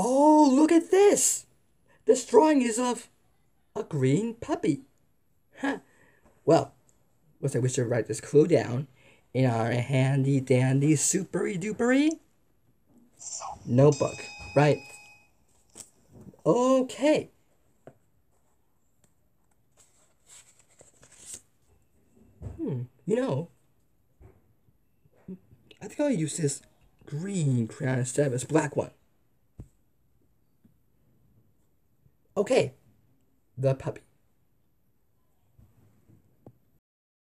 Oh, look at this! This drawing is of a green puppy. Huh. Well, looks like we should write this clue down in our handy dandy supery dupery notebook, right? Okay. Hmm, you know, I think I'll use this green crayon instead of this black one. Okay, the puppy.